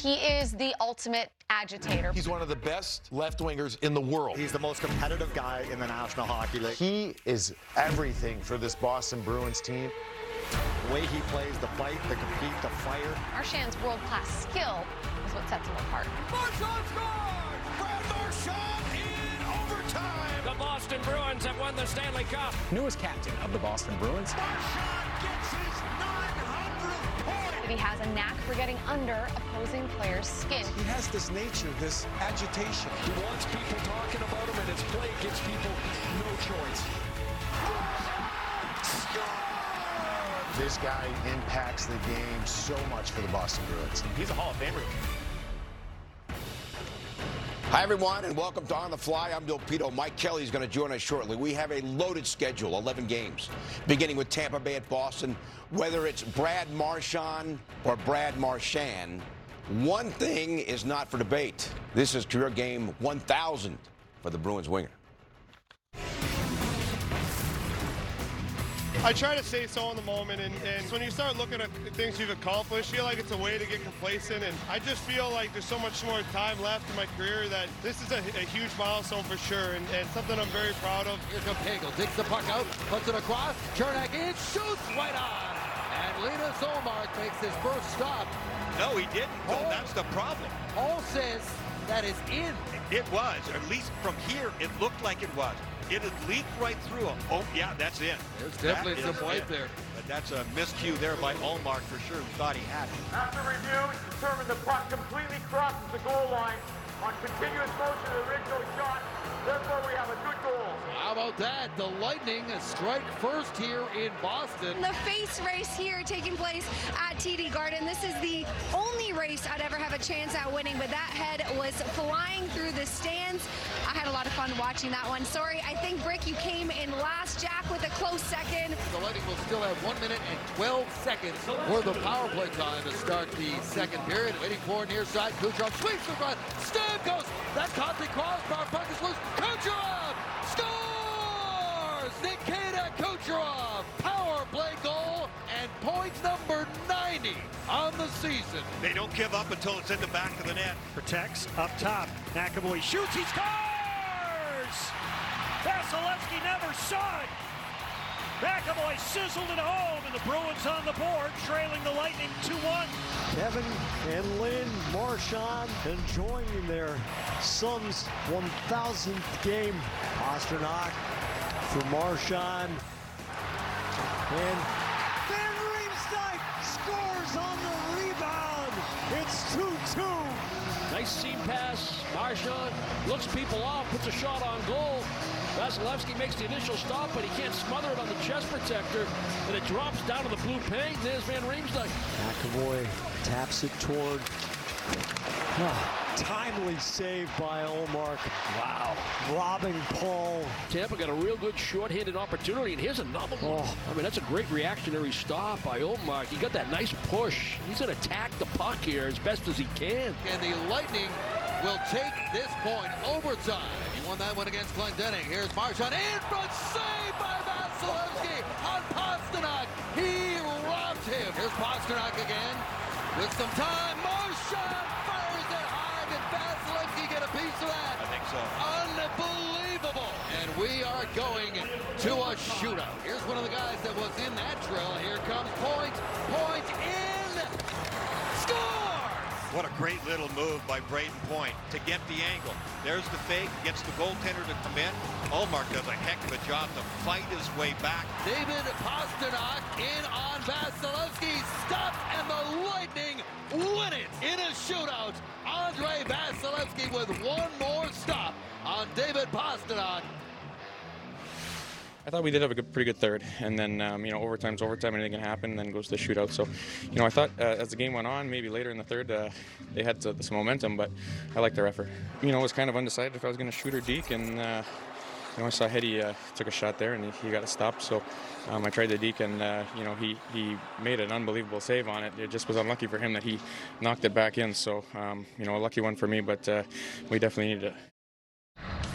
He is the ultimate agitator. He's one of the best left wingers in the world. He's the most competitive guy in the National Hockey League. He is everything for this Boston Bruins team. The way he plays, the fight, the compete, the fire. Marchand's world-class skill is what sets him apart. Marchand scores! Brad Marchand in overtime! The Boston Bruins have won the Stanley Cup. Newest captain of the Boston Bruins. Marchand He has a knack for getting under opposing players' skin. He has this nature, this agitation. He wants people talking about him, and his play gives people no choice. This guy impacts the game so much for the Boston Bruins. He's a Hall of Famer. Hi, everyone, and welcome to On the Fly. I'm Bill Pidto. Mike Kelly is going to join us shortly. We have a loaded schedule, 11 games, beginning with Tampa Bay at Boston. Whether it's Brad Marchand or Brad Marchand, one thing is not for debate. This is career game 1,000 for the Bruins winger. I try to say so in the moment, and, and when you start looking at things you've accomplished, I feel like it's a way to get complacent, and I just feel like there's so much more time left in my career that this is a, a huge milestone for sure, and, and, something I'm very proud of. Here comes Hagel, digs the puck out, puts it across, Cernak in, shoots right on, and Linus Ullmark makes his first stop. No, he didn't. Oh, that's the problem. Hall says that is in. It was, or at least from here, it looked like it was. It had leaked right through him. Oh, yeah, that's in. There's definitely some weight there. But that's a miscue there by Ullmark for sure, who thought he had it. After review, he determined the puck completely crosses the goal line on continuous motion of the original shot. Therefore, we have a good goal. How about that? The Lightning strike first here in Boston. The face race here taking place at TD Garden. This is the only race I'd ever have a chance at winning, but that head was flying through the stands. I had a lot of fun watching that one. Sorry, I think, Brick, you came in last, Jack, with a close second. The Lightning will still have one minute and 12 seconds for the power play time to start the second period. Waiting for near side. Kucherov sweeps the front. Stamkos. That caught the crossbar. Puck is loose. Kucherov! Nikita Kucherov, power play goal, and point number 90 on the season. They don't give up until it's in the back of the net. Protects up top. McAvoy shoots. He scores! Vasilevskiy never saw it. McAvoy sizzled it home, and the Bruins on the board, trailing the Lightning 2-1. Kevin and Lynn Marchand enjoying their son's 1,000th game. Pastrnak for Marchand. And Van Riemsdyk scores on the rebound. It's 2-2. Nice seam pass. Marchand looks people off, puts a shot on goal. Vasilevskiy makes the initial stop, but he can't smother it on the chest protector, and it drops down to the blue paint. There's Van Riemsdyk. McAvoy taps it toward. Oh, timely save by Ullmark. Wow. Robbing Paul. Tampa got a real good short-handed opportunity, and here's another one. Oh. I mean, that's a great reactionary stop by Ullmark. He got that nice push. He's going to attack the puck here as best as he can. And the Lightning will take this point overtime. He won that one against Glendening. Here's Marchand in front, saved by Vasilevskiy on Pastrnak. He robbed him. Here's Pastrnak again with some time. Marchand fires it hard. Did Vasilevskiy get a piece of that? I think so. Unbelievable. And we are going to a shootout. Here's one of the guys that was in that drill. Here comes Point. Point in. What a great little move by Brayden Point to get the angle. There's the fake, gets the goaltender to come in. Ullmark does a heck of a job to fight his way back. David Pastrnak in on Vasilevskiy, stopped, and the Lightning win it in a shootout. Andrei Vasilevskiy with one more stop on David Pastrnak. I thought we did have a good, pretty good third, and then um, you know overtime's overtime, anything can happen, and then goes to the shootout. So, you know, I thought uh, as the game went on, maybe later in the third, uh, they had some momentum, but I liked their effort. You know, I was kind of undecided if I was going to shoot or deke, and uh, you know, I saw Hetty uh, took a shot there, and he, he got a stop. So um, I tried the deke, and uh, you know, he he made an unbelievable save on it. It just was unlucky for him that he knocked it back in. So um, you know, a lucky one for me, but uh, we definitely needed it.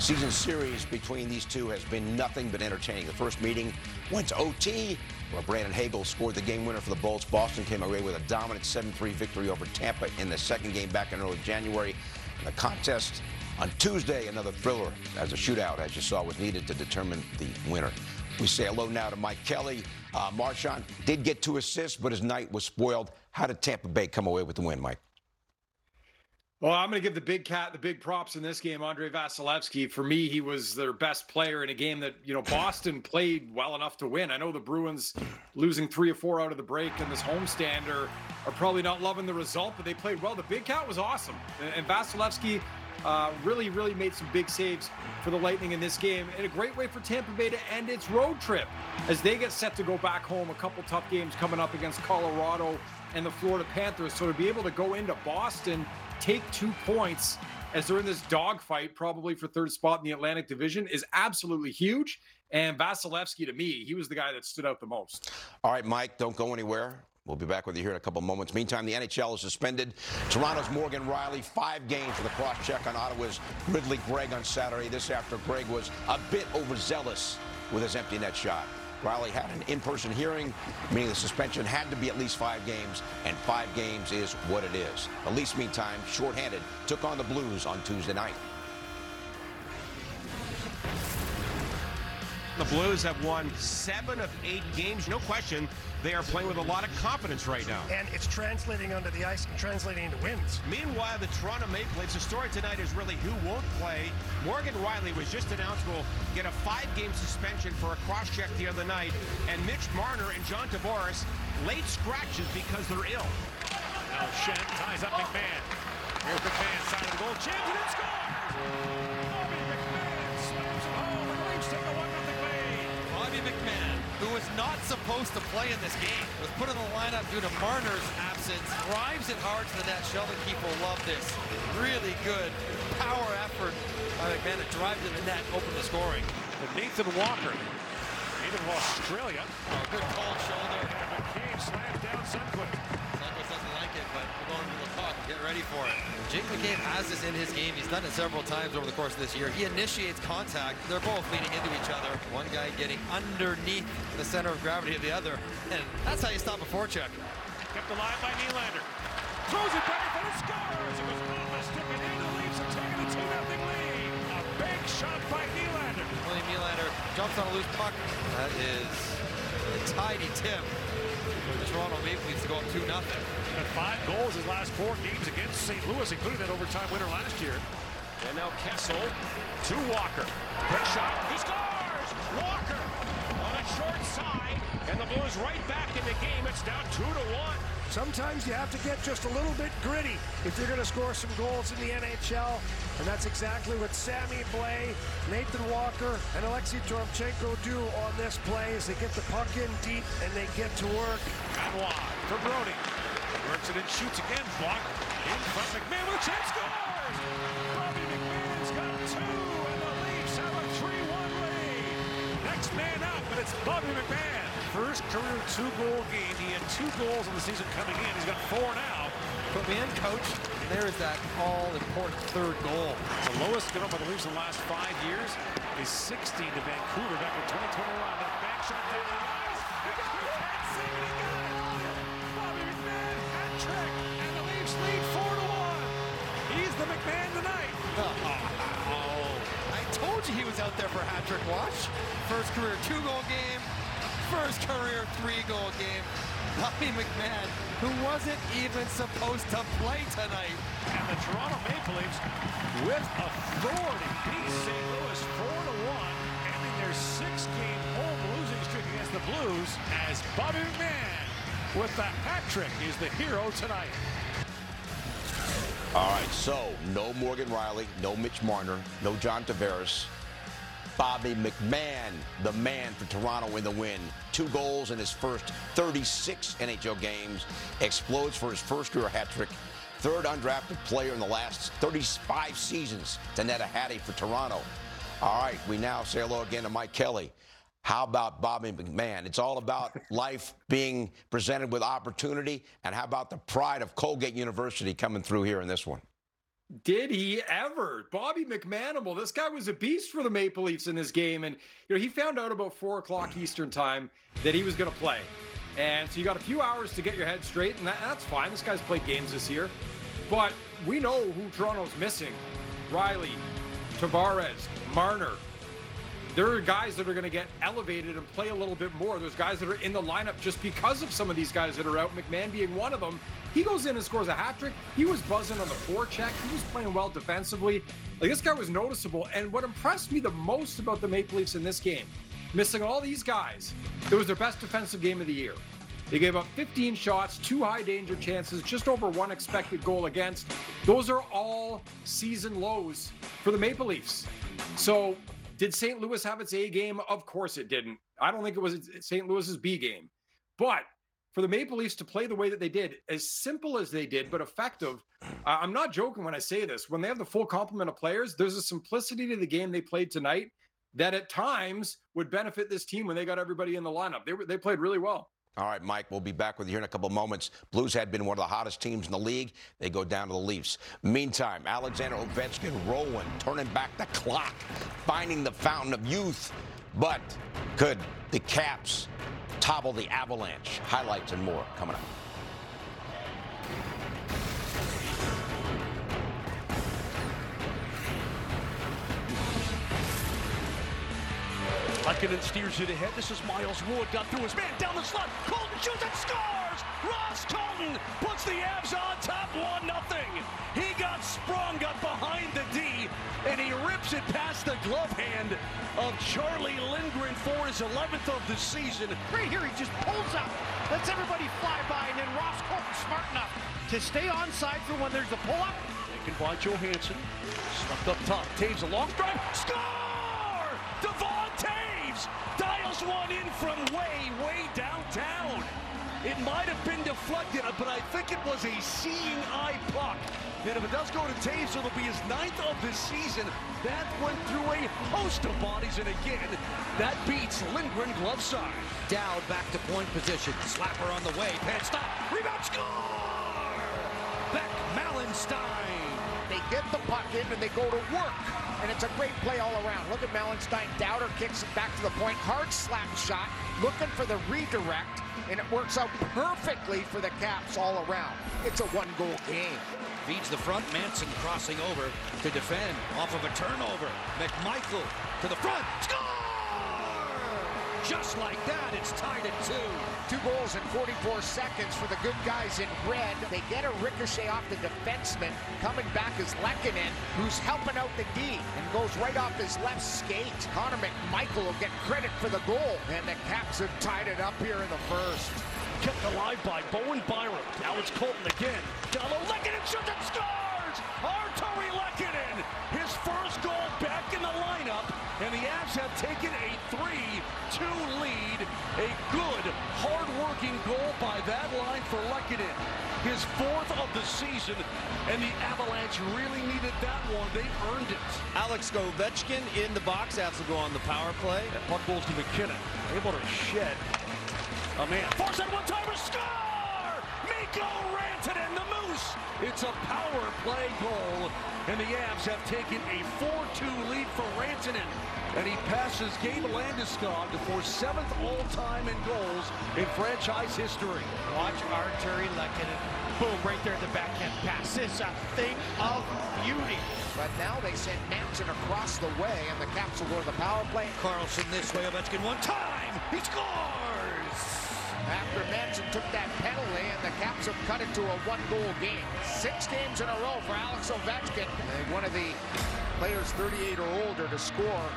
Season series between these two has been nothing but entertaining. The first meeting went to OT, where Brandon Hagel scored the game winner for the Bolts. Boston came away with a dominant 7-3 victory over Tampa in the second game back in early January. And the contest on Tuesday, another thriller, as a shootout, as you saw, was needed to determine the winner. We say hello now to Mike Kelly. Uh, Marchand did get two assists, but his night was spoiled. How did Tampa Bay come away with the win, Mike? Well, I'm going to give the big cat the big props in this game, Andrei Vasilevskiy. For me, he was their best player in a game that, you know, Boston played well enough to win. I know the Bruins losing three or four out of the break in this homestand are, are probably not loving the result, but they played well. The big cat was awesome. And Vasilevskiy uh, really, really made some big saves for the Lightning in this game. And a great way for Tampa Bay to end its road trip as they get set to go back home. A couple tough games coming up against Colorado and the Florida Panthers. So to be able to go into Boston take two points as they're in this dogfight, probably for third spot in the Atlantic Division, is absolutely huge. And Vasilevskiy, to me, he was the guy that stood out the most. All right, Mike, don't go anywhere. We'll be back with you here in a couple moments. Meantime, the NHL is suspended. Toronto's Morgan Rielly, five games for the cross check on Ottawa's Ridly Greig on Saturday. This after Greig was a bit overzealous with his empty net shot. Rielly had an in-person hearing, meaning the suspension had to be at least five games, and five games is what it is. The Leafs, meantime, shorthanded, took on the Blues on Tuesday night. The Blues have won seven of eight games. No question, they are playing with a lot of confidence right now. And it's translating onto the ice and translating into wins. Meanwhile, the Toronto Maple Leafs, the story tonight is really who won't play. Morgan Rielly was just announced will get a five-game suspension for a cross-check the other night. And Mitch Marner and John Tavares late scratches because they're ill. Now Shen ties up McMann. Here's McMann, side of the goal, champion and scores! McMann, who was not supposed to play in this game, was put in the lineup due to Marner's absence, drives it hard to the net. Sheldon Keefe will love this. Really good power effort by McMann to drive to the net, open the scoring. To Nathan Walker, native of Australia. Oh, good cold shoulder. And McCabe slams down Sundqvist. Sundqvist doesn't like it, but we're going to the puck. Get ready for it. Jake McCabe has this in his game. He's done it several times over the course of this year. He initiates contact. They're both leaning into each other. One guy getting underneath the center of gravity of the other. And that's how you stop a forecheck. Kept alive by Nylander. Throws it back and it scores. It was off the stick and in the Leafs are taking a 2 0 lead. A big shot by Nylander. William Nylander jumps on a loose puck. That is a tidy tip. Toronto Maple Leafs to go up 2 0 had five goals his last four games against St. Louis, including that overtime winner last year. And now Kessel to Walker. Quick shot. He scores! Walker on a short side. And the Blues right back in the game. It's down two to one. Sometimes you have to get just a little bit gritty if you're going to score some goals in the NHL. And that's exactly what Sammy Blais, Nathan Walker, and Alexei Toropchenko do on this play as they get the puck in deep and they get to work. Benoit for Brodie. Works it and shoots again. Blocked in front. McMann with a chance. Scores! Bobby McMann's got two, and the Leafs have a 3-1 lead. Next man up, and it's Bobby McMann. First career two-goal game. He had two goals in the season coming in. He's got four now. Put me in, coach. And there's that all-important third goal. The lowest given by the Leafs in the last five years is 16 to Vancouver back in 2021. That back shot down the ice. trick, and the Leafs lead four to one. He's the McMann tonight. Oh, I told you he was out there for a hat trick. Watch, first career two-goal game, first career three-goal game. Bobby McMann, who wasn't even supposed to play tonight. And the Toronto Maple Leafs, with authority, beat St. Louis four to one, ending their six-game home losing streak against the Blues as Bobby McMann with the hat trick is the hero tonight. All right, so no Morgan Rielly, no Mitch Marner, no John Tavares. Bobby McMann, the man for Toronto in the win. Two goals in his first 36 NHL games. Explodes for his first career hat trick. Third undrafted player in the last 35 seasons to net a hattie for Toronto. All right, we now say hello again to Mike Kelly. How about Bobby McMann? It's all about life being presented with opportunity. And how about the pride of Colgate University coming through here in this one? Did he ever? Bobby McManimal, this guy was a beast for the Maple Leafs in this game. And, you know, he found out about four o'clock Eastern time that he was going to play. And so you got a few hours to get your head straight, and that, that's fine. This guy's played games this year. But we know who Toronto's missing Rielly, Tavares, Marner. There are guys that are going to get elevated and play a little bit more. There's guys that are in the lineup just because of some of these guys that are out, McMann being one of them. He goes in and scores a hat trick. He was buzzing on the forecheck. He was playing well defensively. Like this guy was noticeable. And what impressed me the most about the Maple Leafs in this game, missing all these guys, it was their best defensive game of the year. They gave up 15 shots, two high danger chances, just over one expected goal against. Those are all season lows for the Maple Leafs. So, did St. Louis have its A game? Of course it didn't. I don't think it was St. Louis's B game. But for the Maple Leafs to play the way that they did, as simple as they did, but effective, I'm not joking when I say this. When they have the full complement of players, there's a simplicity to the game they played tonight that at times would benefit this team when they got everybody in the lineup. They were, they played really well. All right, Mike, we'll be back with you here in a couple moments. Blues had been one of the hottest teams in the league. They go down to the Leafs. Meantime, Alexander Ovechkin rolling, turning back the clock, finding the fountain of youth. But could the Caps topple the Avalanche? Highlights and more coming up. Lehkonen steers it ahead. This is Miles Wood. Got through his man down the slot. Colton shoots and scores! Ross Colton puts the Avs on top 1 nothing. He got sprung, got behind the D, and he rips it past the glove hand of Charlie Lindgren for his 11th of the season. Right here, he just pulls up, lets everybody fly by, and then Ross Colton smart enough to stay onside for when there's a pull-up. Taken by Johansson. Stuck up top. Toews a long drive. Score! Devon Toews dials one in from way, way downtown. It might have been deflected, but I think it was a seeing eye puck. And if it does go to Toews, it'll be his ninth of the season. That went through a host of bodies, and again, that beats Lindgren glove side. Dowd back to point position. Slapper on the way. Pan stop. Rebound score! Beck Malenstyn. They get the puck in and they go to work. And it's a great play all around. Look at Malenstyn. Dowder kicks it back to the point. Hard slap shot. Looking for the redirect. And it works out perfectly for the Caps all around. It's a one-goal game. Feeds the front. Manson crossing over to defend. Off of a turnover. McMichael to the front. Score! Just like that, it's tied at two. Two goals in 44 seconds for the good guys in red. They get a ricochet off the defenseman. Coming back is Lehkonen, who's helping out the D and goes right off his left skate. Connor McMichael will get credit for the goal. And the Caps have tied it up here in the first. Kept alive by Bowen Byram. Now it's Colton again. Gallo Lehkonen shoots and scores! Artturi Lehkonen, his first goal back in the lineup, and the Avs have taken a 3-2 lead. A good, hard-working goal by that line for Lehkonen. His fourth of the season, and the Avalanche really needed that one. They earned it. Alex Ovechkin in the box. Avs will go on the power play. That puck goes to MacKinnon. Able to shed a man. Force that one-timer. Score! Mikko Rantanen, the Moose. It's a power play goal, and the Avs have taken a 4-2 lead for Rantanen. And he passes Gabe Landeskog for seventh all-time in goals in franchise history. Watch Artturi Lehkonen. Boom, right there at the backhand pass. It's a thing of beauty. But now they send Manson across the way, and the Caps will go to the power play. Carlson this way. Ovechkin one time. He scores! After Manson took that penalty, and the Caps have cut it to a one-goal game. Six games in a row for Alex Ovechkin. And one of the players 38 or older to score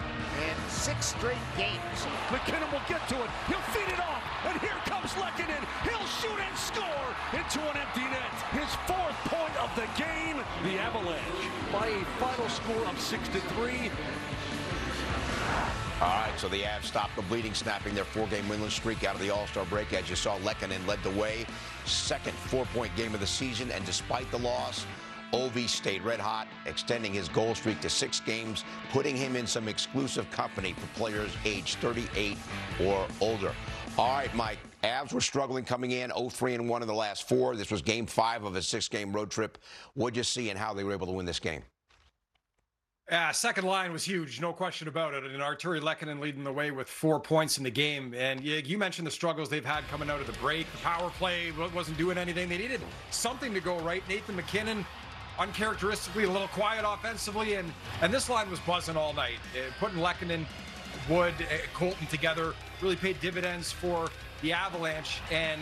in six straight games. MacKinnon will get to it. He'll feed it off. And here comes Lehkonen. He'll shoot and score into an empty net. His fourth point of the game. The Avalanche by a final score of 6 to 3. All right, so the Avs stopped the bleeding, snapping their four-game winless streak out of the All-Star break. As you saw, Lehkonen led the way. Second four-point game of the season, and despite the loss, Ovi stayed red hot, extending his goal streak to six games, putting him in some exclusive company for players age 38 or older. All right, Mike, Avs were struggling coming in 0-3 and 1 in the last four. This was game five of a six-game road trip. What'd you see and how they were able to win this game? Yeah, second line was huge, no question about it. And Artturi Lehkonen leading the way with four points in the game. And you, mentioned the struggles they've had coming out of the break. The power play wasn't doing anything. They needed something to go right. Nathan MacKinnon, uncharacteristically a little quiet offensively, and and this line was buzzing all night. Uh, putting Lehkonen, Wood, uh, Colton together really paid dividends for the Avalanche. And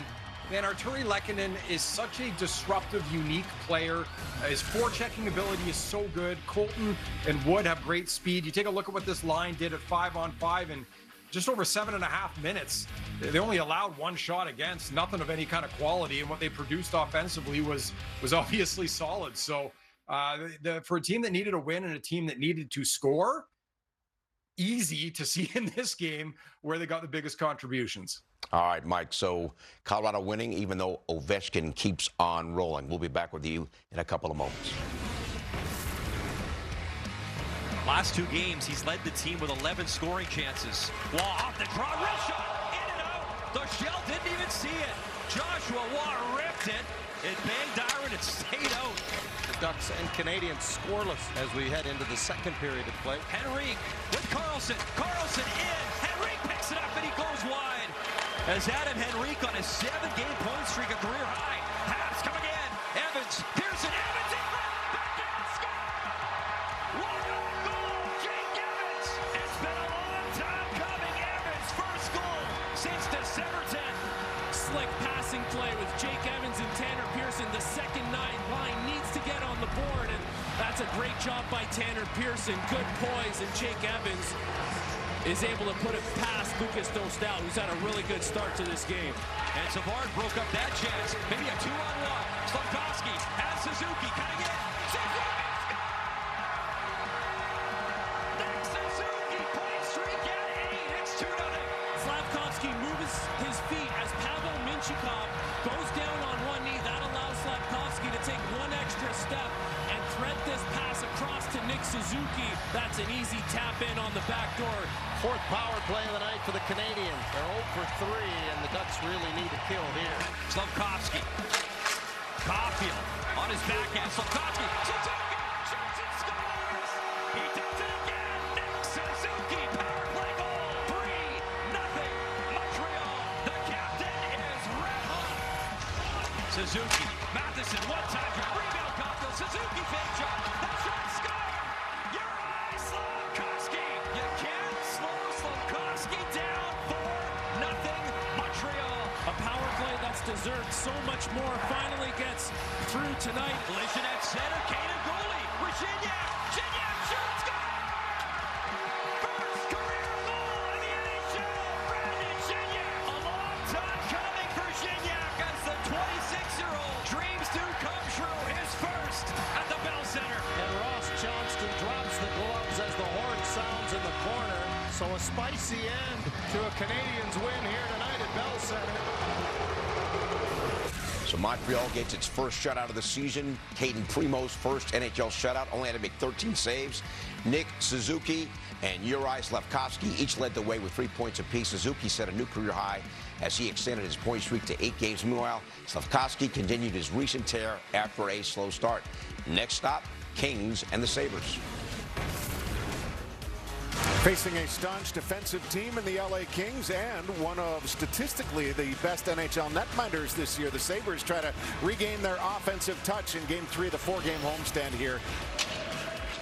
Man, Artturi Lehkonen is such a disruptive, unique player. Uh, his forechecking ability is so good. Colton and Wood have great speed. You take a look at what this line did at five on five and just over seven and a half minutes. They only allowed one shot against, nothing of any kind of quality, and what they produced offensively was was obviously solid. So, uh, the, for a team that needed a win and a team that needed to score, easy to see in this game where they got the biggest contributions. All right, Mike. So Colorado winning, even though Ovechkin keeps on rolling. We'll be back with you in a couple of moments. Last two games, he's led the team with 11 scoring chances. Roy off the draw, real shot, in and out. The shell didn't even see it. Joshua Roy ripped it. It banged iron and stayed out. The Ducks and Canadiens scoreless as we head into the second period of play. Henrique with Carlsson. Carlsson in. Henrique picks it up and he goes wide. As Adam Henrique on a seven-game point streak, a career high. Habs coming in. Evans, Pearson, Jake Evans and Tanner Pearson. The second nine line needs to get on the board, and that's a great job by Tanner Pearson. Good poise, and Jake Evans is able to put it past Lukas Dostal, who's had a really good start to this game. And Savard broke up that chance. Maybe a two-on-one. Slafkovsky has Suzuki cutting in. Suzuki Suzuki, point streak at eight. It's 2 nothing. Slafkovsky moves his feet as Pavel Mintyukov Suzuki. That's an easy tap in on the back door. Fourth power play of the night for the Canadiens. They're 0 for 3, and the Ducks really need a kill here. Slafkovsky. Caulfield on his backhand. Slafkovsky. Suzuki shoots and scores. He does it again. Nick Suzuki. Power play goal. 3 nothing. Montreal. The captain is red hot. Suzuki. Deserved so much more finally gets through tonight. Collision at center. Kane and goalie. Virginia. Virginia shoots. Goal. First career goal in the NHL. Brandon Gignac. A long time coming for Gignac as the 26-year-old dreams do come true. His first at the Bell Center. And Ross Johnston drops the gloves as the horn sounds in the corner. So a spicy end to a Canadiens win here tonight at Bell Center. So Montreal gets its first shutout of the season. Cayden Primeau's first NHL shutout, only had to make 13 saves. Nick Suzuki and Uri Slafkovsky each led the way with three points apiece. Suzuki set a new career high as he extended his point streak to eight games. Meanwhile, Slafkovsky continued his recent tear after a slow start. Next stop, Kings and the Sabres. Facing a staunch defensive team in the LA Kings and one of statistically the best NHL netminders this year, the Sabres try to regain their offensive touch in game three of the four-game homestand here.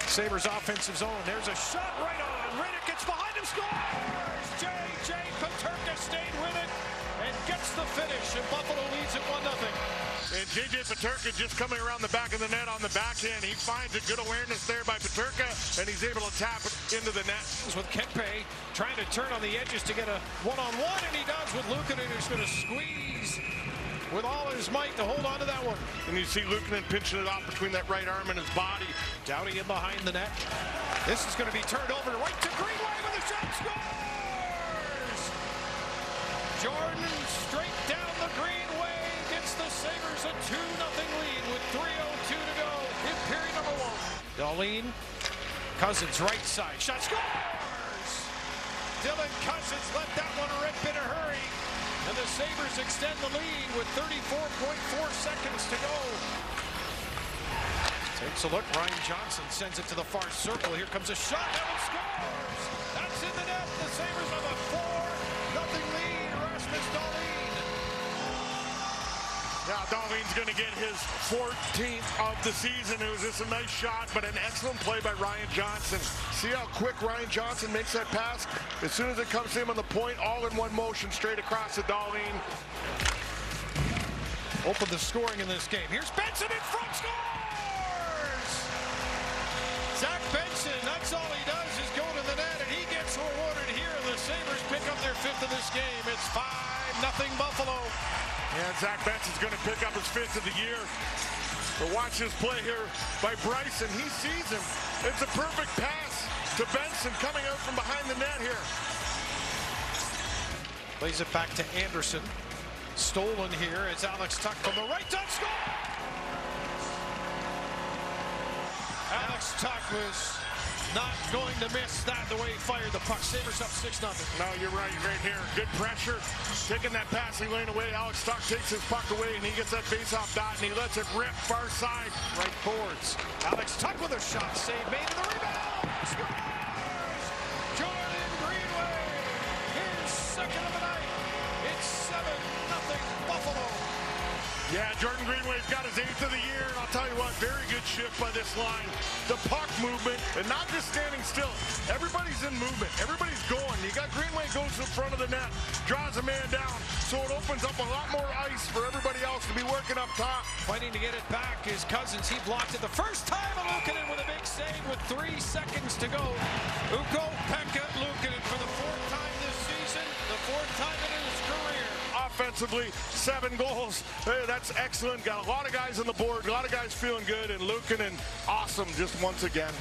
Sabres offensive zone. There's a shot right on. Riddick gets behind him, scores! J.J. Peterka stayed with it and gets the finish, and Buffalo leads it 1-0. And J.J. Peterka just coming around the back of the net on the backhand. He finds a good awareness there by Peterka, and he's able to tap it into the net. With Kempe trying to turn on the edges to get a one-on-one, and he does with Luukkonen, who's going to squeeze with all his might to hold on to that one. And you see Luukkonen pinching it off between that right arm and his body. Doughty in behind the net. This is going to be turned over right to Greenway with a shot scores! Jordan Darlene, Cozens right side, shot scores! Dylan Cozens let that one rip in a hurry. And the Sabres extend the lead with 34.4 seconds to go. Takes a look. Ryan Johnson sends it to the far circle. Here comes a shot. Evans scores. That's in the net. The Sabres have a Dahlin's going to get his 14th of the season. It was just a nice shot, but an excellent play by Ryan Johnson. See how quick Ryan Johnson makes that pass? As soon as it comes to him on the point, all in one motion, straight across to Dahlin. Open the scoring in this game. Here's Benson in front. Scores! Zach Benson, that's all he does is go to the net, and he gets rewarded here. The Sabres pick up their fifth of this game. It's 5 nothing Buffalo. And Zach Benson's going to pick up his fifth of the year. But watch this play here by Bryson. He sees him. It's a perfect pass to Benson coming out from behind the net here. Plays it back to Anderson. Stolen here. It's Alex Tuch from the right side. Score! Alex Tuch was not going to miss that the way he fired the puck. Sabres up 6 0. No, you're right, right here. Good pressure. Taking that passing lane away. Alex Tuch takes his puck away and he gets that face-off dot and he lets it rip far side. Right boards. Alex Tuch with a shot. Save made in the rebound. Scores! Jordan Greenway's got his eighth of the year, and I'll tell you what, very good shift by this line. The puck movement, and not just standing still. Everybody's in movement. Everybody's going. You got Greenway goes to the front of the net, draws a man down, so it opens up a lot more ice for everybody else to be working up top. Fighting to get it back is Cozens. He blocked it the first time, and Luukkonen with a big save with three seconds to go. Ukko, Pekka, Luukkonen for the fourth time this season, the fourth time in. Offensively, seven goals. Hey, that's excellent. Got a lot of guys on the board, a lot of guys feeling good, and Luukkonen, awesome just once again.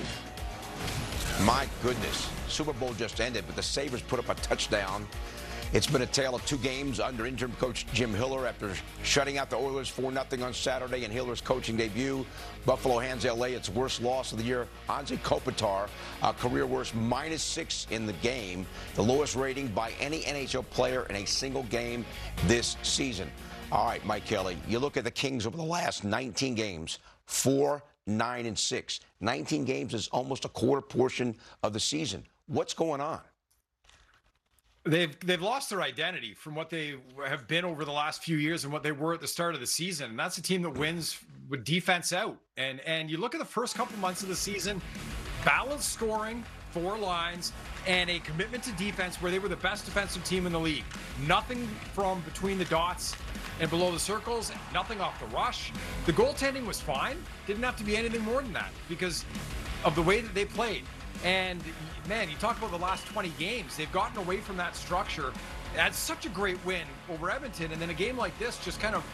My goodness. Super Bowl just ended, but the Sabres put up a touchdown. It's been a tale of two games under interim coach Jim Hiller after shutting out the Oilers 4 0 on Saturday in Hiller's coaching debut. Buffalo hands LA its worst loss of the year. Anze Kopitar, a career worst minus six in the game, the lowest rating by any NHL player in a single game this season. All right, Mike Kelly, you look at the Kings over the last 19 games, four, nine, and six. 19 games is almost a quarter portion of the season. What's going on? They've they've lost their identity from what they have been over the last few years and what they were at the start of the season. And that's a team that wins with defense out. And and you look at the first couple months of the season, balanced scoring, four lines, and a commitment to defense where they were the best defensive team in the league. Nothing from between the dots and below the circles, nothing off the rush. The goaltending was fine. Didn't have to be anything more than that because of the way that they played. And man, you talk about the last 20 games, they've gotten away from that structure. That's such a great win over Edmonton. And then a game like this just kind of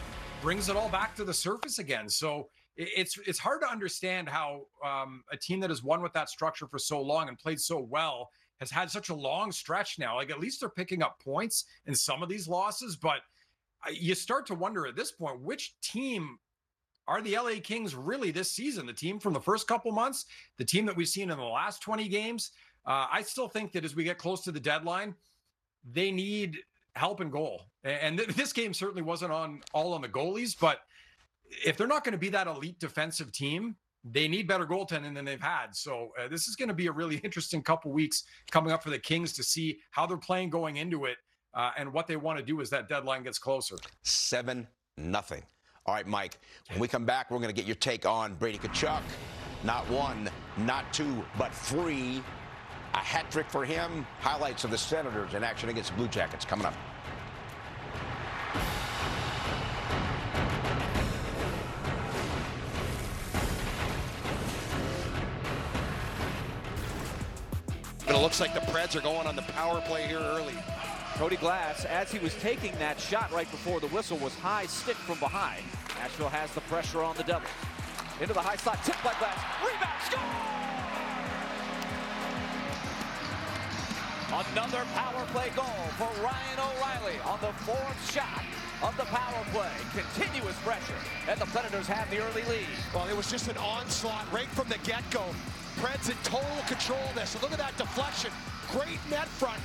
brings it all back to the surface again. So it's it's hard to understand how um, a team that has won with that structure for so long and played so well has had such a long stretch now. Like at least they're picking up points in some of these losses, but you start to wonder at this point which team are the LA Kings really this season? The team from the first couple months, the team that we've seen in the last 20 games. Uh, I still think that as we get close to the deadline, they need help and goal. And th- this game certainly wasn't on all on the goalies, but if they're not going to be that elite defensive team, they need better goaltending than they've had. So uh, this is going to be a really interesting couple weeks coming up for the Kings to see how they're playing going into it uh, and what they want to do as that deadline gets closer. Seven nothing. All right, Mike. When we come back, we're going to get your take on Brady Tkachuk. Not one, not two, but three. A hat trick for him. Highlights of the Senators in action against the Blue Jackets coming up. But it looks like the Preds are going on the power play here early. Cody Glass, as he was taking that shot right before the whistle, was high stick from behind. Nashville has the pressure on the double. Into the high slot, tipped by Glass. Rebound, score! Another power play goal for Ryan O'Reilly on the fourth shot of the power play. Continuous pressure, and the Predators have the early lead. Well, it was just an onslaught right from the get-go. Preds in total control of this. And look at that deflection. Great net front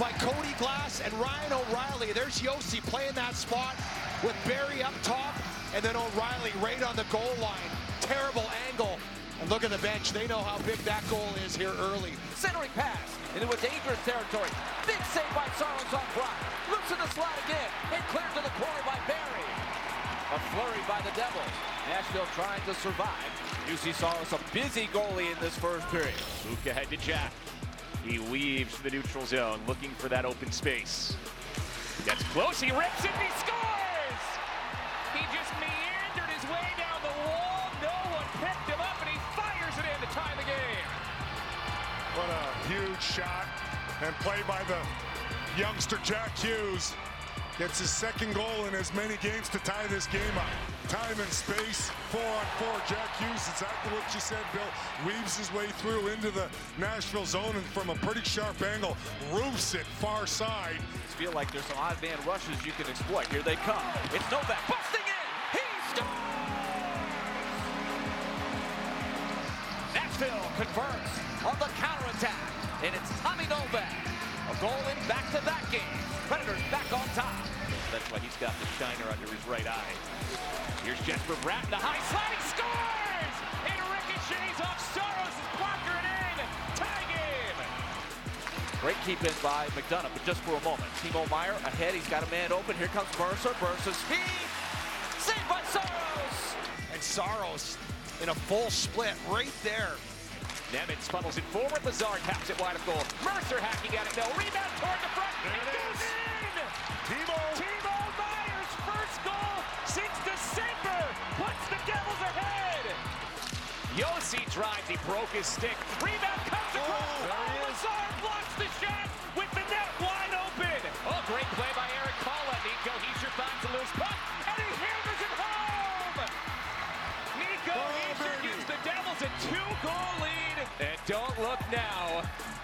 by Cody Glass and Ryan O'Reilly. There's Josi playing that spot with Barrie up top, and then O'Reilly right on the goal line. Terrible angle. And look at the bench. They know how big that goal is here early. Centering pass into a dangerous territory. Big save by Saros on front. Looks in the slot again. And cleared to the corner by Barrie. A flurry by the Devils. Nashville trying to survive. Juuse Saros a busy goalie in this first period. Luke ahead to Jack. He weaves the neutral zone, looking for that open space. Gets close, he rips it, he scores! He just meandered his way down the wall. No one picked him up, and he fires it in to tie the game. What a huge shot and play by the youngster Jack Hughes. Gets his second goal in as many games to tie this game up. Time and space, four on four. Jack Hughes, exactly what you said, Bill. Weaves his way through into the Nashville zone and from a pretty sharp angle, roofs it far side. Feel like there's some odd man rushes you can exploit. Here they come. It's Novak busting in. He scores! Nashville converts on the counterattack, and it's Tommy Novak. Goal in back-to-back games. Predators back on top. That's why he's got the shiner under his right eye. Here's Jesper Bratt in the high slide. He scores! It ricochets off Saros' blocker and in. Tie game. Great keep in by McDonagh, but just for a moment. Timo Meier ahead. He's got a man open. Here comes Mercer. Mercer's speed. Saved by Saros. And Saros in a full split right there. Nemec funnels it forward. Lazar taps it wide of goal. Mercer hacking at it. No rebound toward the front. There it goes is. in. Timo. Timo Meier's first goal since December puts the Devils ahead. Josi drives. He broke his stick. Rebound comes across. Oh,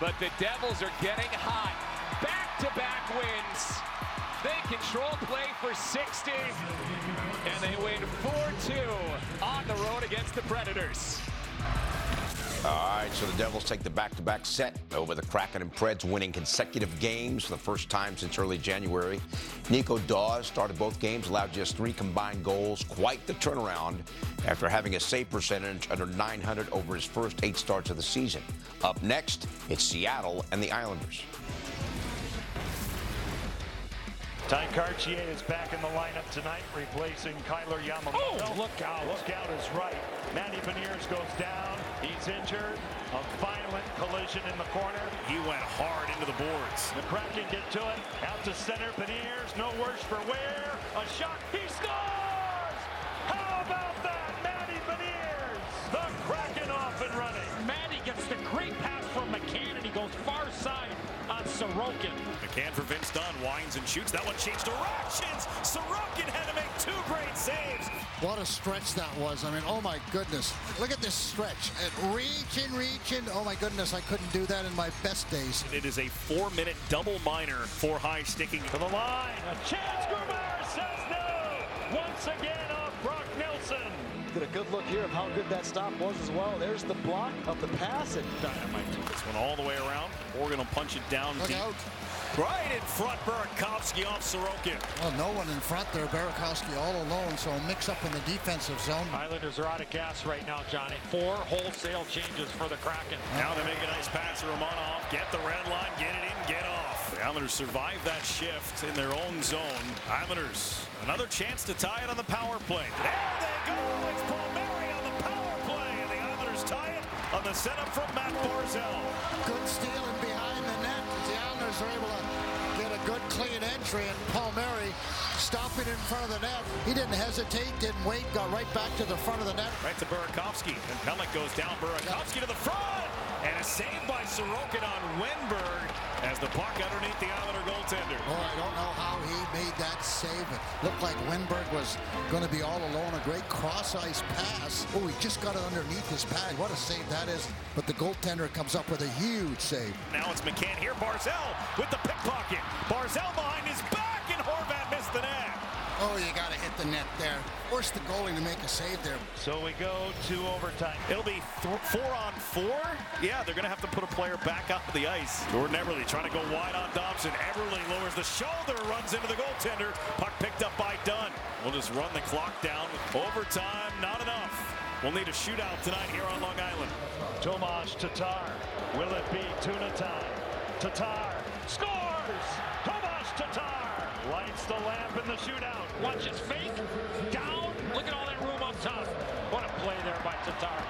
but the Devils are getting hot. Back-to-back wins. They control play for 60, and they win 4-2 on the road against the Predators. All right, so the Devils take the back-to-back set over the Kraken and Preds, winning consecutive games for the first time since early January. Nico Daws started both games, allowed just three combined goals. Quite the turnaround after having a save percentage under 900 over his first eight starts of the season. Up next, it's Seattle and the Islanders. Tye Kartye is back in the lineup tonight, replacing Kailer Yamamoto. Oh, look out. Look out is right. Matty Beniers goes down. He's injured. A violent collision in the corner. He went hard into the boards. The Kraken get to it. Out to center. Beniers. No worse for wear. A shot. He scores! How about that? Matty Beniers. The Kraken off and running. Matty gets the great pass from McCann, and he goes far side on Sorokin. McCann for Vince Dunn winds and shoots. That one changed directions. Sorokin had to make two great saves. What a stretch that was. I mean, oh my goodness. Look at this stretch. And reaching, reaching. Oh my goodness, I couldn't do that in my best days. It is a four-minute double minor for high sticking. To the line. A chance. Grubauer says no. Once again off Brock Nelson. Get a good look here of how good that stop was as well. There's the block of the pass and Dynamite. This one all the way around. Oregon will punch it down Look deep. out. Right in front, Burakovsky off Sorokin. Well, no one in front there. Burakovsky all alone, so a mix up in the defensive zone. Islanders are out of gas right now, Johnny. Four wholesale changes for the Kraken. Now they make a nice pass to Romanov. Get the red line, get it in, get off. The Islanders survive that shift in their own zone. Islanders, another chance to tie it on the power play. There they go. It's Palmieri on the power play. And the Islanders tie it on the setup from Matt Barzal. Good stealing behind the net. The Islanders are able to get a good clean entry, and Palmieri stopping in front of the net. He didn't hesitate, didn't wait, got right back to the front of the net. Right to Burakovsky. And Pellick goes down. Burakovsky to the front. And a save by Sorokin on Wennberg as the puck underneath the Islander goaltender. Oh, I don't know how he made that save. It looked like Wennberg was going to be all alone. A great cross-ice pass. Oh, he just got it underneath his pad. What a save that is. But the goaltender comes up with a huge save. Now it's McCann here. Barzal with the pickpocket. Barzal behind his back, and Horvat missed the net. Oh, you got to hit the net there. Force the goalie to make a save there. So we go to overtime. It'll be th four on four. Yeah, they're going to have to put a player back out the ice. Jordan Eberle trying to go wide on Dobson. Eberle lowers the shoulder, runs into the goaltender. Puck picked up by Dunn. We'll just run the clock down. Overtime, not enough. We'll need a shootout tonight here on Long Island. Tomas Tatar. Will it be tuna time? Tatar scores! Tomas Tatar lights the lamp in the shootout. Watch his fake. Down. Look at all that room up top. What a play there by Tatar.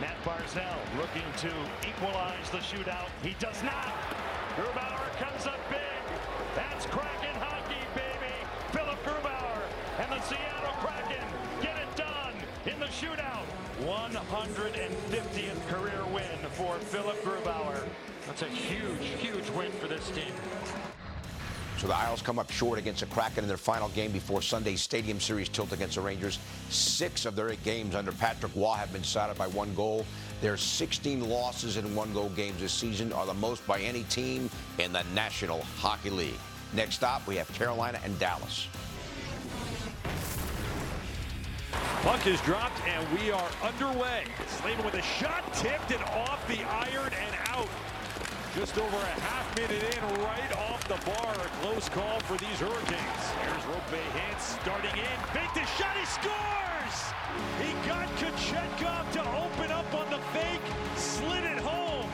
Matt Barzal looking to equalize the shootout. He does not. Grubauer comes up big. That's Kraken hockey, baby. Philip Grubauer and the Seattle Kraken get it done in the shootout. 150th career win for Philip Grubauer. That's a huge, huge win for this team. So the Isles come up short against the Kraken in their final game before Sunday's Stadium Series tilt against the Rangers. Six of their eight games under Patrick Roy have been decided by one goal. Their 16 losses in one-goal games this season are the most by any team in the National Hockey League. Next stop, we have Carolina and Dallas. Puck is dropped, and we are underway. Slavin with a shot tipped and off the iron and out. Just over a half minute in, right off the bar. A close call for these Hurricanes. Here's Roope Hintz starting in. Faked the shot, he scores! He got Kochetkov to open up on the fake, slid it home.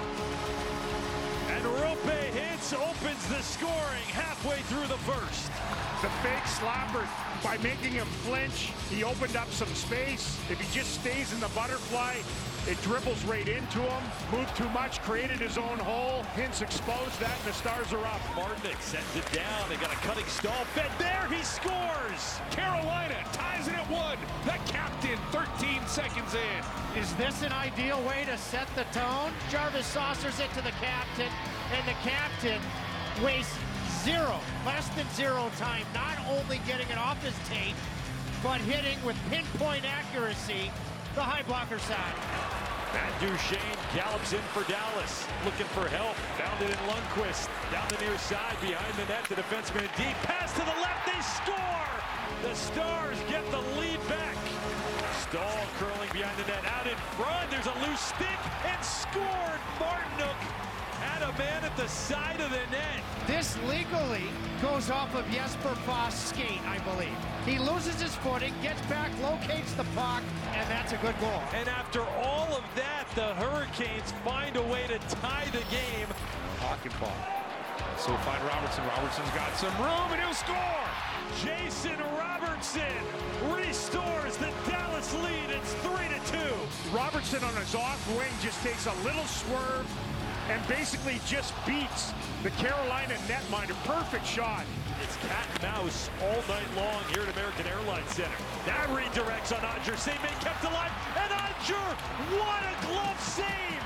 And Roope Hintz opens the scoring halfway through the first. The fake slapper, by making him flinch, he opened up some space. If he just stays in the butterfly, it dribbles right into him. Moved too much, created his own hole. Hintz exposed that, and the Stars are up. Martinook sends it down. They got a cutting Staal. Fed there, he scores! Carolina ties it at one. The captain, 13 seconds in. Is this an ideal way to set the tone? Jarvis saucers it to the captain, and the captain wastes zero, less than zero time, not only getting it off his tape, but hitting with pinpoint accuracy the high blocker side. Matt Duchene gallops in for Dallas, looking for help. Found it in Lundkvist. Down the near side, behind the net, the defenseman deep. Pass to the left, they score! The Stars get the lead back. Staal curling behind the net, out in front. There's a loose stick, and scored! Martinook had a man at the side of the net. This legally goes off of Jesper Fast's skate, I believe. He loses his footing, gets back, locates the puck, and that's a good goal. And after all of that, the Hurricanes find a way to tie the game. Pocket ball. So find Robertson. Robertson's got some room, and he'll score. Jason Robertson restores the Dallas lead. It's three to two. Robertson on his off wing just takes a little swerve and basically just beats the Carolina netminder. Perfect shot. It's cat and mouse all night long here at American Airlines Center. That redirects on Otter. Save man kept alive. And Otter, what a glove save!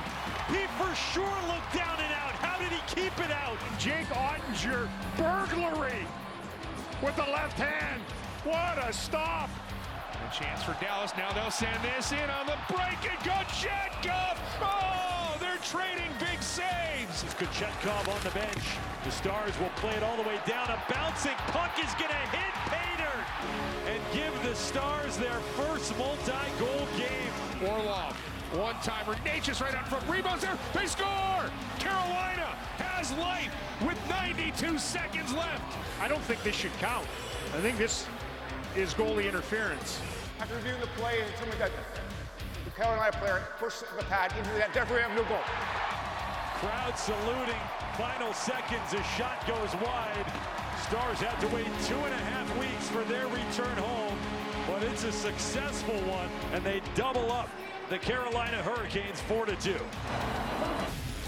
He for sure looked down and out. How did he keep it out? Jake Oettinger, burglary with the left hand. What a stop. A chance for Dallas. Now they'll send this in on the break and Kochetkov. Oh, trading big saves. It's Kochetkov on the bench. The Stars will play it all the way down. A bouncing puck is going to hit Painter and give the Stars their first multi-goal game. Orlov, one-timer. Nature's right out front. Rebounds there. They score! Carolina has life with 92 seconds left. I don't think this should count. I think this is goalie interference. After reviewing the play and something like that, the Carolina player pushed the pad into that have no goal. Crowd saluting. Final seconds. A shot goes wide. Stars had to wait two and a half weeks for their return home, but it's a successful one, and they double up the Carolina Hurricanes 4 to 2.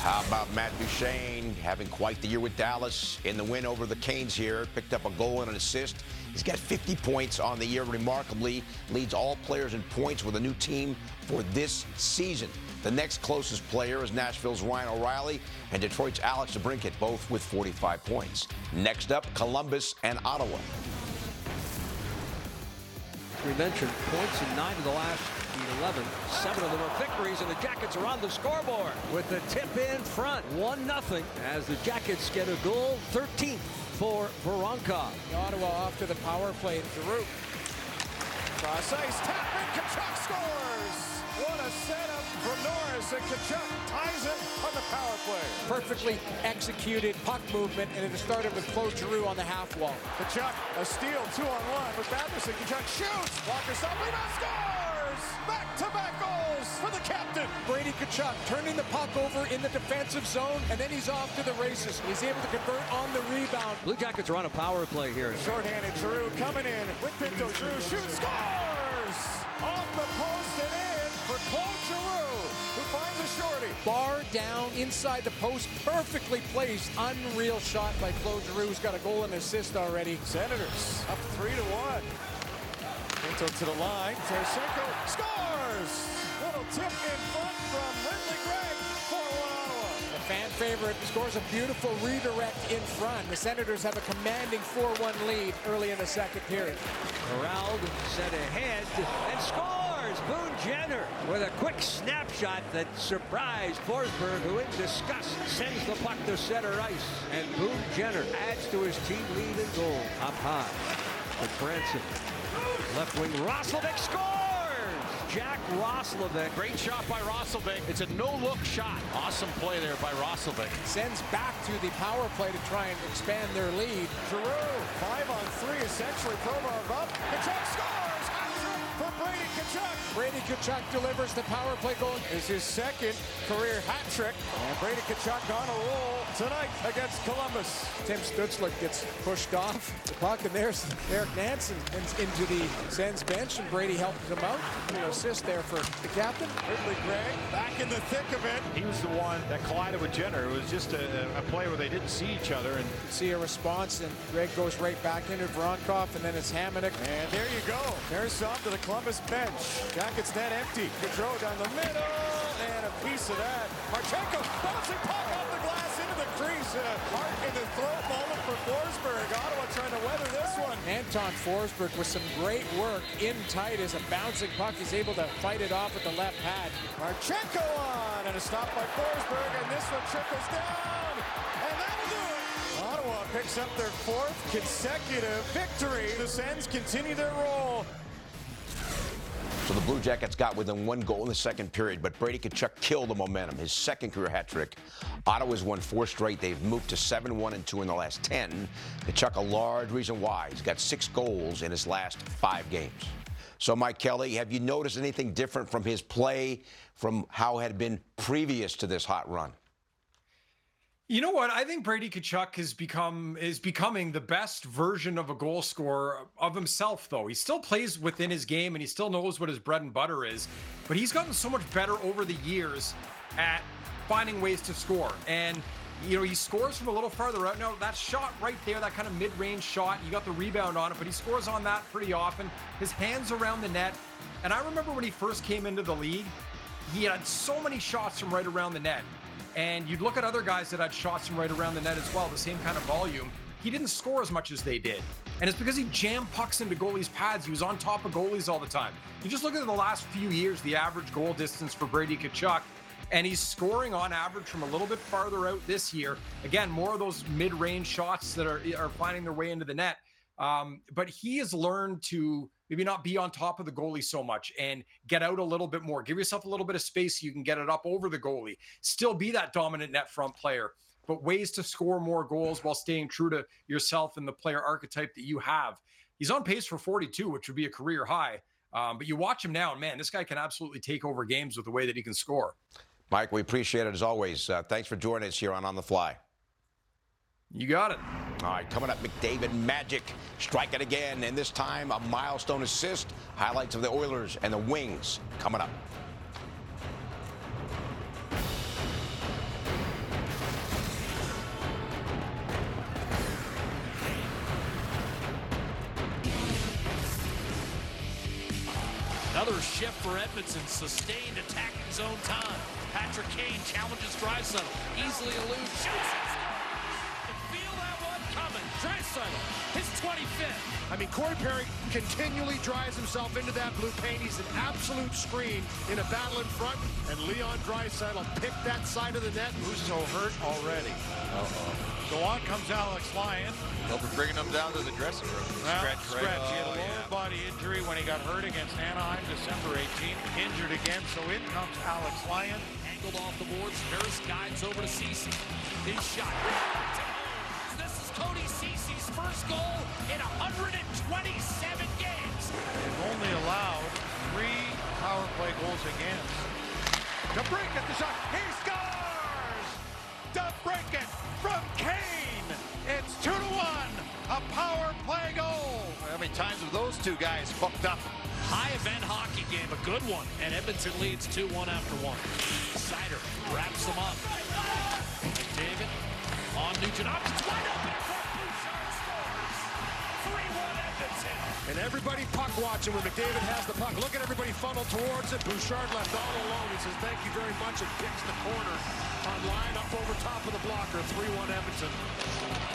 How about Matt Duchene having quite the year with Dallas in the win over the Canes here? Picked up a goal and an assist. He's got 50 points on the year, remarkably. Leads all players in points with a new team for this season. The next closest player is Nashville's Ryan O'Reilly and Detroit's Alex DeBrincat, both with 45 points. Next up, Columbus and Ottawa. We mentioned points in nine of the last 11. Seven of them are victories, and the Jackets are on the scoreboard with the tip in front. 1 nothing as the Jackets get a goal. 13th for Voronkov. Ottawa off to the power play. Giroux. Cross ice, tap in, Tkachuk scores! What a setup from Norris, and Tkachuk ties it on the power play. Perfectly executed puck movement, and it started with Claude Giroux on the half wall. Tkachuk, a steal, two on one with Batherson. Tkachuk shoots, Walker stop, rebound, scores! Back-to-back goals for the captain. Brady Tkachuk turning the puck over in the defensive zone, and then he's off to the races. He's able to convert on the rebound. Blue Jackets are on a power play here. Shorthanded Giroux coming in with Pinto. Giroux shoots, scores! Off the post and in for Claude Giroux, who finds a shorty. Bar down inside the post, perfectly placed. Unreal shot by Claude Giroux, who's got a goal and assist already. Senators up three to one. Pinto to the line. Tarasenko scores! Little tip in front from Ridly Greig for Ottawa. The fan favorite scores a beautiful redirect in front. The Senators have a commanding 4-1 lead early in the second period. Corralled, set ahead, and scores! Boone Jenner with a quick snapshot that surprised Forsberg, who in disgust sends the puck to center ice. And Boone Jenner adds to his team lead in goal. Up high with Branson. Left wing Roslovic scores! Jack Roslovic. Great shot by Roslovic. It's a no-look shot. Awesome play there by Roslovic. Sends back to the power play to try and expand their lead. Giroux, five on three, essentially Provorov up. Tkachuk scores! Hat-trick for Brady Tkachuk. Brady Tkachuk delivers the power play goal. Is his second career hat trick. And Brady Tkachuk on a roll tonight against Columbus. Tim Stützle gets pushed off the puck, and there's Eric Nansen into the Sens bench, and Brady helps him out. An assist there for the captain. Ridly Greig back in the thick of it. He was the one that collided with Jenner. It was just a, a play where they didn't see each other. And see a response, and Greig goes right back into Voronkov, and then it's Hamonic. And there you go. There's some to the Columbus bench. Jackets net empty. Gaudreau down the middle, and a piece of that. Marchenko bouncing puck off the glass into the crease, and a heart in the throat moment for Forsberg. Ottawa trying to weather this one. Anton Forsberg with some great work in tight as a bouncing puck. He's able to fight it off with the left pad. Marchenko on, and a stop by Forsberg, and this one trickles down, and that'll do it. Ottawa picks up their fourth consecutive victory. The Sens continue their roll. So the Blue Jackets got within one goal in the second period, but Brady Tkachuk killed the momentum. His second career hat trick. Ottawa's won four straight. They've moved to 7-1 and 2 in the last 10. Tkachuk, a large reason why. He's got six goals in his last five games. So, Mike Kelly, have you noticed anything different from his play from how it had been previous to this hot run? You know what? I think Brady Tkachuk has become is becoming the best version of a goal scorer of himself. Though he still plays within his game and he still knows what his bread and butter is, but he's gotten so much better over the years at finding ways to score. And you know he scores from a little farther out. Now that shot right there, that kind of mid-range shot, you got the rebound on it, but he scores on that pretty often. His hands around the net, and I remember when he first came into the league, he had so many shots from right around the net. And you'd look at other guys that had shots from right around the net as well, the same kind of volume. He didn't score as much as they did. And it's because he jammed pucks into goalies' pads. He was on top of goalies all the time. You just look at the last few years, the average goal distance for Brady Tkachuk, and he's scoring on average from a little bit farther out this year. Again, more of those mid-range shots that are, are finding their way into the net. Um, but he has learned to maybe not be on top of the goalie so much and get out a little bit more. Give yourself a little bit of space so you can get it up over the goalie. Still be that dominant net front player, but ways to score more goals while staying true to yourself and the player archetype that you have. He's on pace for 42, which would be a career high. Um, but you watch him now, and man, this guy can absolutely take over games with the way that he can score. Mike, we appreciate it as always. Uh, thanks for joining us here on On the Fly. You got it. All right, coming up, McDavid Magic strike it again, and this time a milestone assist. Highlights of the Oilers and the Wings coming up. Another shift for Edmondson. Sustained attacking zone time. Patrick Kane challenges Draisaitl. Easily eludes. Shoots. Feel that one. Drysdale. His 25th. I mean, Corey Perry continually drives himself into that blue paint. He's an absolute screen in a battle in front. And Leon Draisaitl picked that side of the net. Husso hurt already? Uh-oh. So on comes Alex Lyon. They'll be bringing him down to the dressing room. Well, Stretch, stretch. right? He had a lower yeah. body injury when he got hurt against Anaheim December 18th. Injured again, so in comes Alex Lyon. Angled off the boards. Nurse guides over to Ceci. His shot. This Cody Ceci's first goal in 127 games. They've only allowed three power play goals against. To break it, the shot. He scores! To break it from Kane. It's two to one. A power play goal. How many times have those two guys fucked up? High event hockey game, a good one. And Edmonton leads 2-1 after one. Seider wraps them up. McDavid on Nugent oh, Hopkins. Wide open And everybody puck watching when McDavid has the puck. Look at everybody funnel towards it. Bouchard left all alone. He says, thank you very much, and kicks the corner on line up over top of the blocker. 3-1 Edmonton.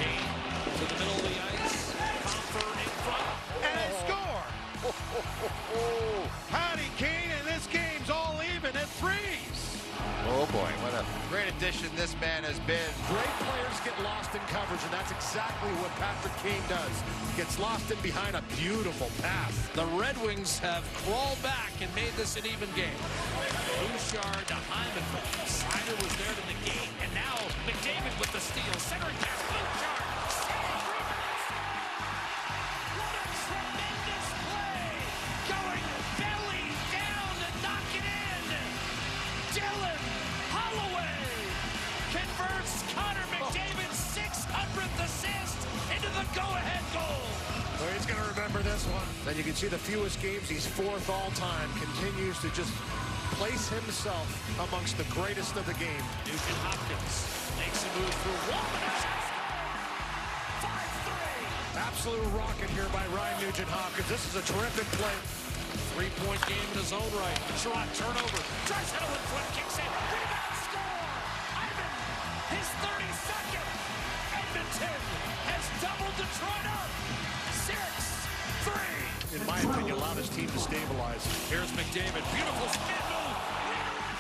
Kane to the middle of the ice. Compher in front. And oh. score! Patty Kane, and this game's all even at threes. Oh boy, what a great addition this man has been. Great players get lost in coverage, and that's exactly what Patrick Kane does. Gets lost in behind a beautiful pass. The Red Wings have crawled back and made this an even game. Bouchard to Hyman. Seider was there to negate, and now McDavid with the steal. Centering you can see the fewest games. He's fourth all time. Continues to just place himself amongst the greatest of the game. Nugent Hopkins makes a move through Walman. Absolute rocket here by Ryan Nugent Hopkins. This is a terrific play. Three-point game in his own right. Sherrod turnover. Draisaitl in front, kicks in. Rebound, score! Ivan, his 32nd. Edmonton has doubled Detroit up. In my opinion, allowed his team to stabilize. Here's McDavid. Beautiful spin move.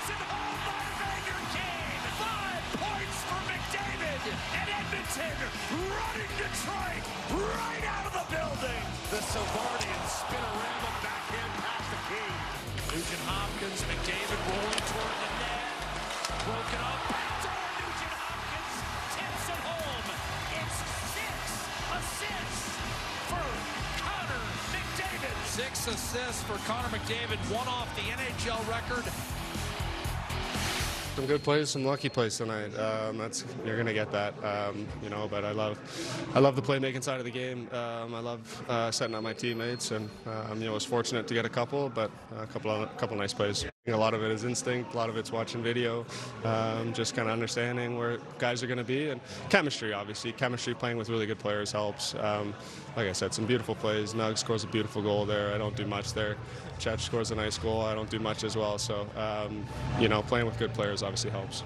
It home by Vander Kane. Five points for McDavid. And Edmonton running Detroit right out of the building. The Savardian spinorama backhand pass to Kane. Nugent Hopkins, McDavid rolling toward the net. Broken up. Six assists for Connor McDavid. One off the NHL record. Some good plays, some lucky plays tonight. Um, that's you're gonna get that, um, you know. But I love, I love the playmaking side of the game. Um, I love uh, setting up my teammates, and um, you know, was fortunate to get a couple, but a couple of, couple nice plays. A lot of it is instinct, a lot of it's watching video, um, just kind of understanding where guys are going to be, and chemistry. Obviously, chemistry playing with really good players helps. Um, like I said, some beautiful plays. Nug scores a beautiful goal there. I don't do much there. Chet scores a nice goal. I don't do much as well. So, um, you know, playing with good players obviously helps.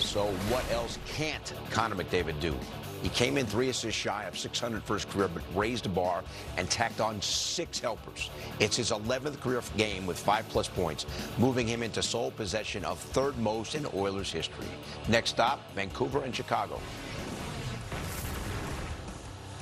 So what else can't Connor McDavid do? He came in three assists shy of 600 for his career, but raised the bar and tacked on six helpers. It's his 11th career game with five plus points, moving him into sole possession of third most in Oilers history. Next stop, Vancouver and Chicago.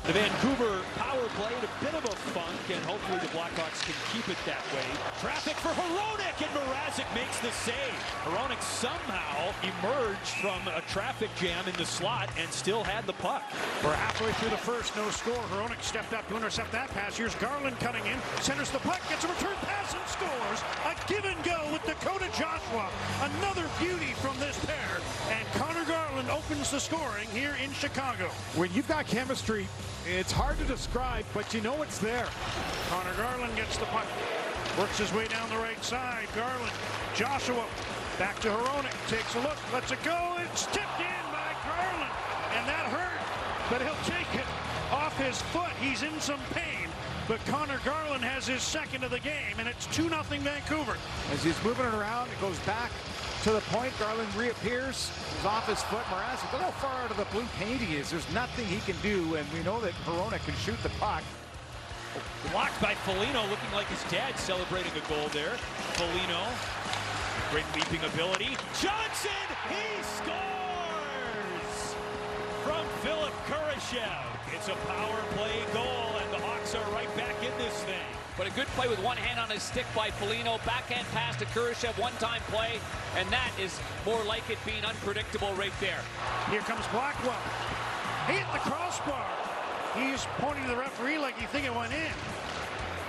The Vancouver power play in a bit of a funk, and hopefully the Blackhawks can keep it that way. Traffic for Hronek, and Mrazek makes the save. Hronek somehow emerged from a traffic jam in the slot and still had the puck. We're halfway through the first, no score. Hronek stepped up to intercept that pass. Here's Garland cutting in, centers the puck, gets a return pass and scores. A give and go with Dakota Joshua. Another beauty from this pair. And Conor Garland opens the scoring here in Chicago. When you've got chemistry, it's hard to describe, but you know it's there. Conor Garland gets the puck. Works his way down the right side. Garland. Joshua. Back to Hronek. Takes a look. Lets it go. It's tipped in by Garland. And that hurt. But he'll take it off his foot. He's in some pain. but Connor Garland has his second of the game, and it's 2-0 Vancouver. As he's moving it around, it goes back to the point. Garland reappears. He's off his foot. Mrazek, look how far out of the blue paint he is. There's nothing he can do, and we know that Hronek can shoot the puck. Blocked by Foligno, looking like his dad celebrating a goal there. Foligno, great leaping ability. Johnson, he scores! From Philipp Kurashev. It's a power play goal, and the Hawks are right back in this thing. But a good play with one hand on his stick by Foligno. Backhand pass to Kurashev, one-time play, and that is more like it being unpredictable right there. Here comes Blackwell. He hit the crossbar. He's pointing to the referee like he think it went in.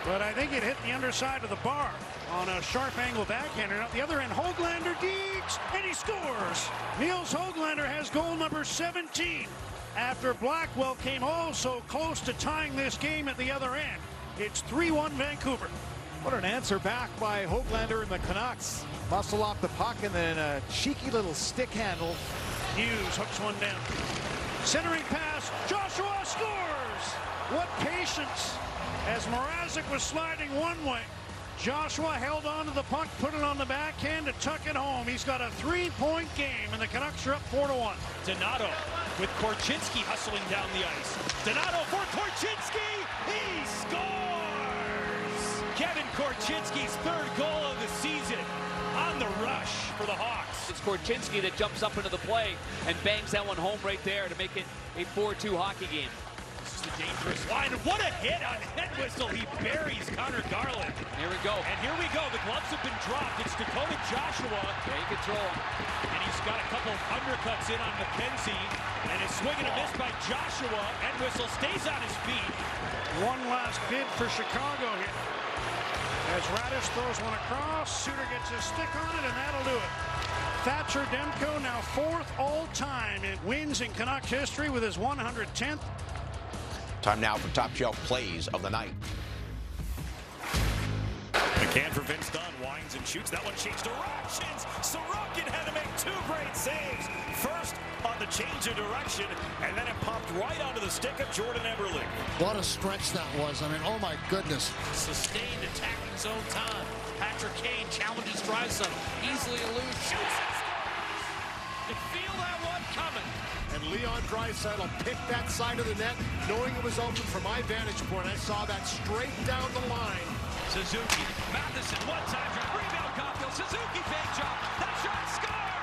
But I think it hit the underside of the bar on a sharp angle backhander. At the other end, Hoglander digs, and he scores. Nils Hoglander has goal number 17 after Blackwell came oh so close to tying this game at the other end. It's 3-1 Vancouver. What an answer back by Hoglander and the Canucks. Muscle off the puck and then a cheeky little stick handle. Hughes hooks one down. Centering pass, Joshua scores! What patience as Mrazek was sliding one way. Joshua held on to the puck, put it on the backhand to tuck it home. He's got a three-point game, and the Canucks are up 4 to one. Donato with Korchinski hustling down the ice. Donato for Korchinski! He scores! Kevin Korchinski's third goal of the season on the rush for the Hawks. It's Korchinski that jumps up into the play and bangs that one home right there to make it a 4-2 hockey game. This is a dangerous line. What a hit on Entwistle. He buries Conor Garland. Here we go. And here we go. The gloves have been dropped. It's Dakota Joshua. Great control. And he's got a couple of undercuts in on McKenzie. And a swing and a miss by Joshua. Entwistle stays on his feet. One last bid for Chicago here. As Raddysh throws one across, Suter gets his stick on it, and that'll do it. Thatcher Demko now fourth all-time in wins in Canucks history with his 110th. Time now for top shelf plays of the night. McCann for Vince Dunn, winds and shoots. That one changed directions. Sorokin had to make two great saves. First on the change of direction, and then it popped right onto the stick of Jordan Eberle. What a stretch that was. I mean, oh my goodness. Sustained attacking zone time. Patrick Kane challenges Draisaitl. Easily eludes, shoots and scores. You feel that one coming. And Leon Draisaitl picked that side of the net, knowing it was open from my vantage point. I saw that straight down the line. Suzuki, Matheson, one-time drop, rebound Caulfield, Suzuki fake job, that shot, score!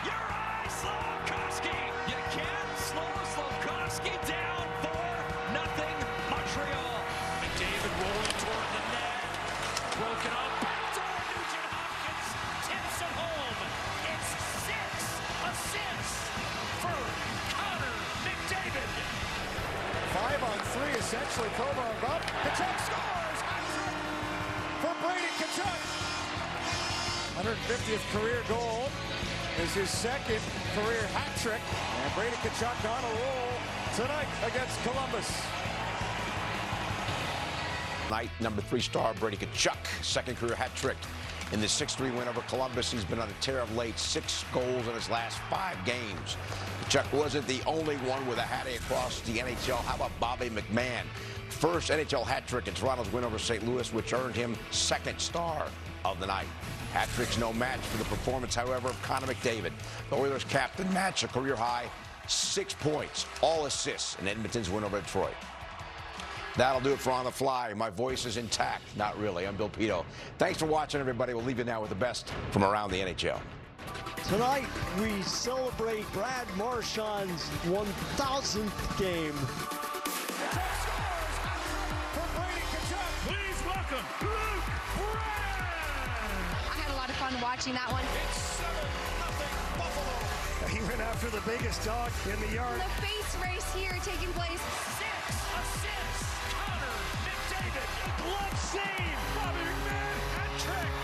Juraj Slafkovsky! You can't slow Slafkovsky down for nothing, Montreal. McDavid rolling toward the net, broken up, backdoor Nugent Hopkins, tips it home. It's six assists for Connor McDavid. Five on three, essentially. Komarov up. Tkachuk scores! For Brady 150th career goal is his second career hat trick. And Brady Tkachuk on a roll tonight against Columbus. Night number three star Brady Tkachuk, second career hat trick. In the 6-3 win over Columbus, he's been on a tear of late, six goals in his last five games. Tkachuk wasn't the only one with a hattie across the NHL. How about Bobby McMann? First NHL hat trick in Toronto's win over St. Louis, which earned him second star of the night. Hat trick's no match for the performance, however, of Connor McDavid. The Oilers captain matched a career high six points, all assists in Edmonton's win over Detroit. That'll do it for On the Fly. My voice is intact. Not really. I'm Bill Pidto. Thanks for watching, everybody. We'll leave you now with the best from around the NHL. Tonight, we celebrate Brad Marchand's 1,000th game. Fun watching that one. He went after the biggest dog in the yard. The face race here taking place. Six assists, Connor McDavid. Glove save, Bobby McMann hat trick.